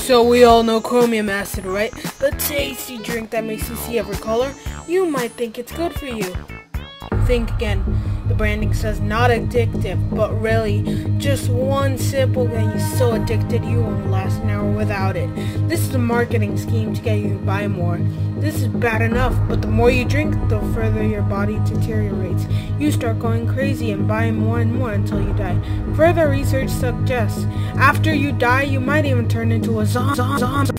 So we all know chromium acid, right? The tasty drink that makes you see every color. You might think it's good for you. Think again. The branding says not addictive, but really, just one sip will get you so addicted you won't last an hour without it. This is a marketing scheme to get you to buy more. This is bad enough, but the more you drink, the further your body deteriorates. You start going crazy and buying more and more until you die. Further research suggests after you die, you might even turn into a zombie.